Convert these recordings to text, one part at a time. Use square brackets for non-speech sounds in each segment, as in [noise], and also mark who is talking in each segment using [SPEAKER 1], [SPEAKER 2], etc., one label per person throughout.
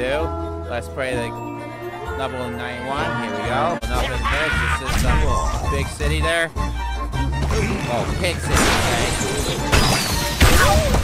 [SPEAKER 1] 92. Let's pray the level 91. Here we go. Nothing. This is some big city there. Oh, pig city. Okay.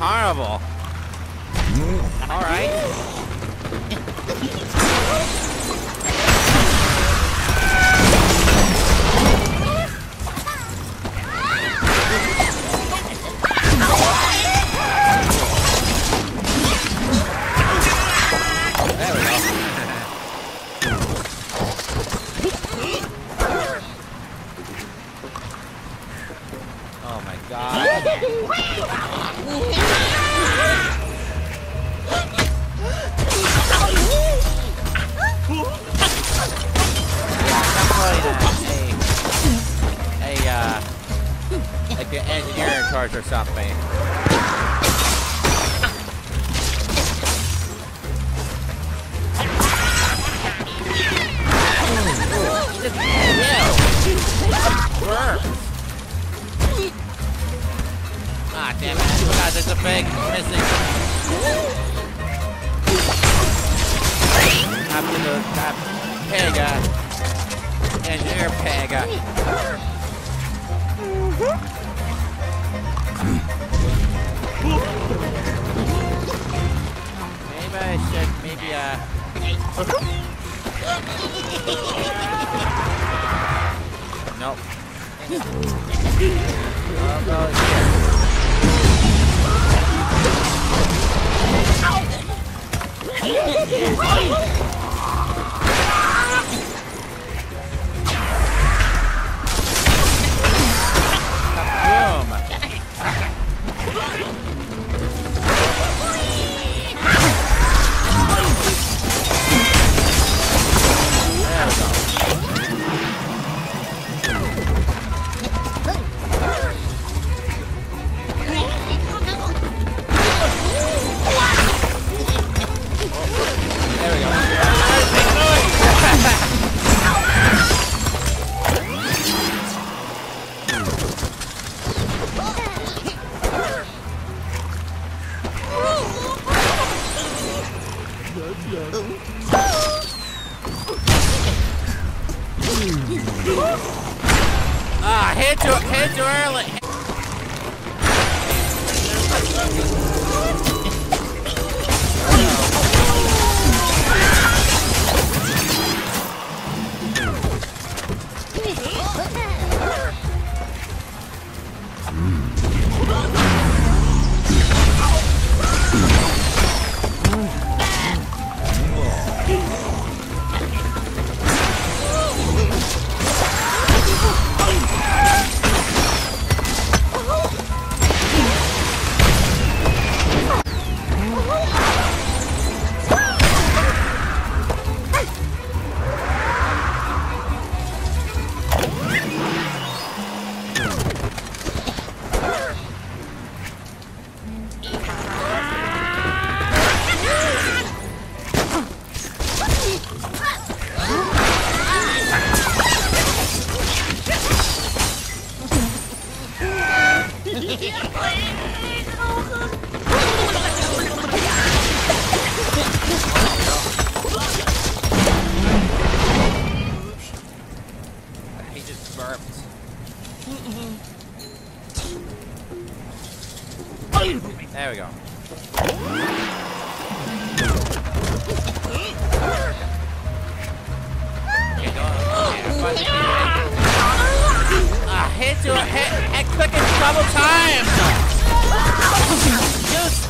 [SPEAKER 1] Carnival. Nope. I'll go here.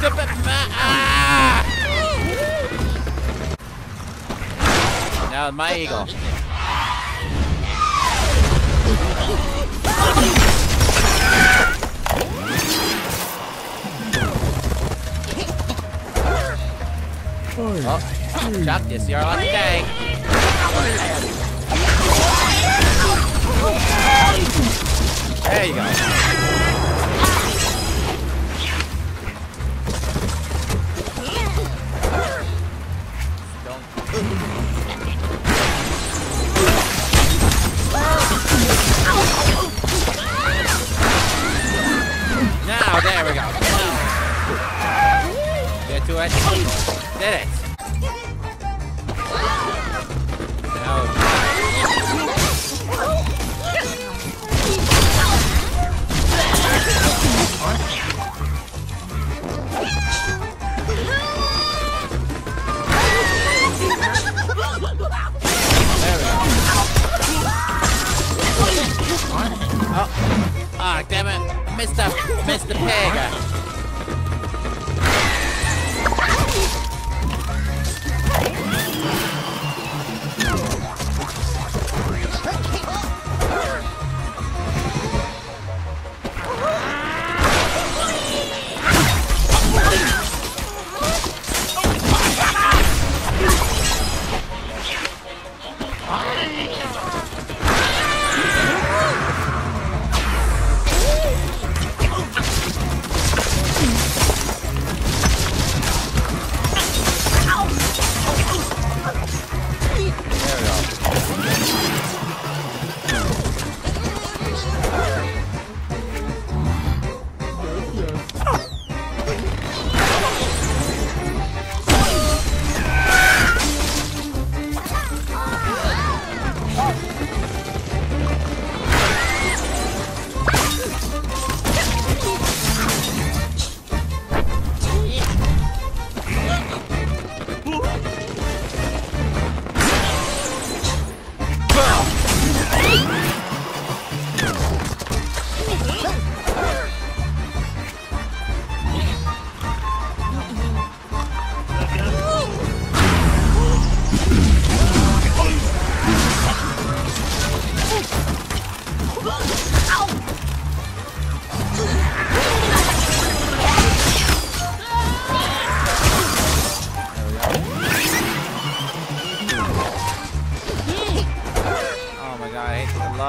[SPEAKER 1] step up my ah! Now my eagle. Oh, chop this, you're on the. There you go.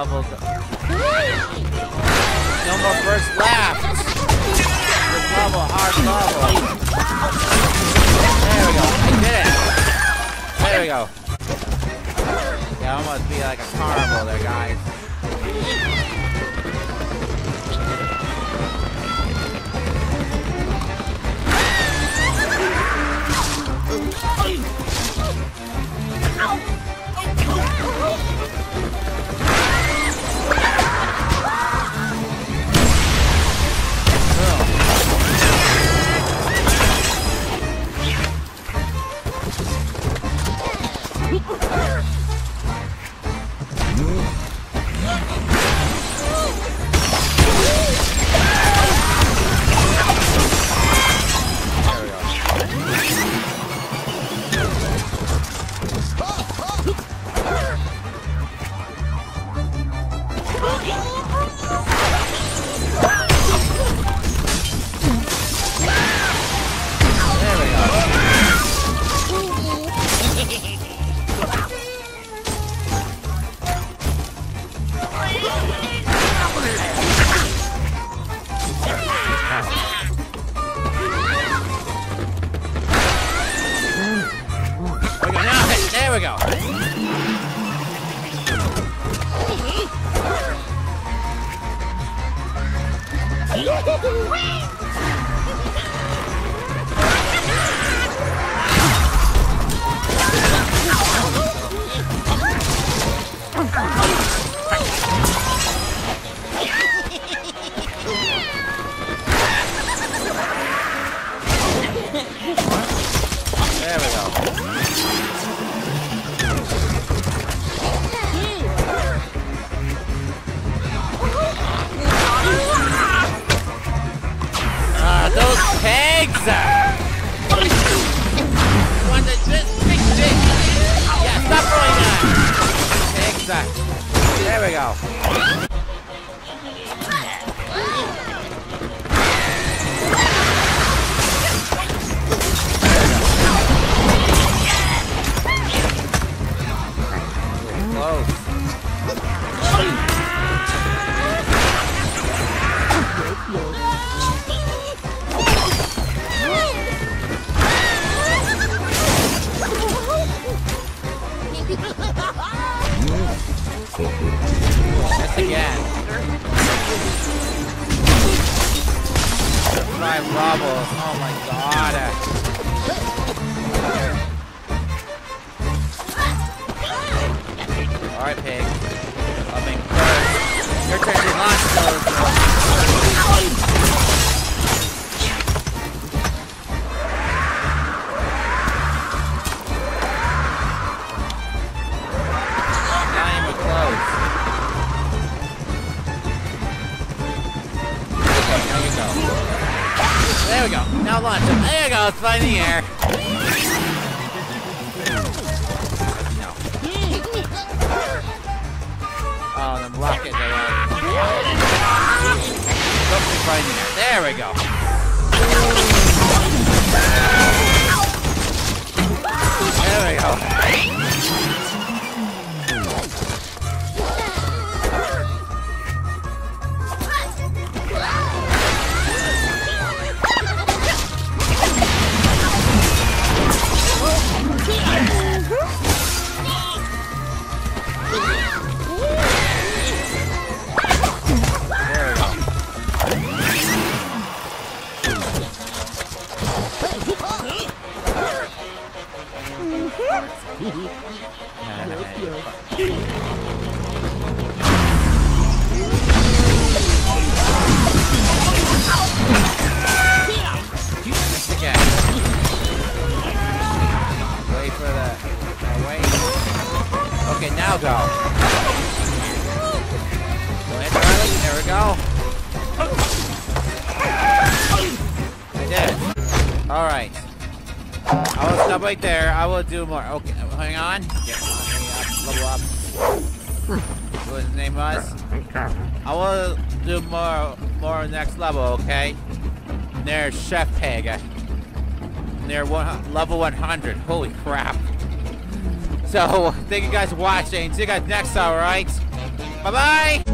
[SPEAKER 1] levels. That! There we go. Close. Just [laughs] again. Five bubbles. Oh my god. Alright, pig. Coming first. Your turn to launch him. There you go. It's flying in the air. No. Oh, the rocket. Something flying in the air. There we go. Wait for the. uh, wait. Okay, now go. Go in, There we go. I did it. I will stop right there. I will do more. Okay, hang on. Get uh, level up. What his name was? [laughs] I will do more, more next level. Okay. Near Chef Pig. Near one, level 100. Holy crap. So, thank you guys for watching. See you guys next time, alright? Bye-bye!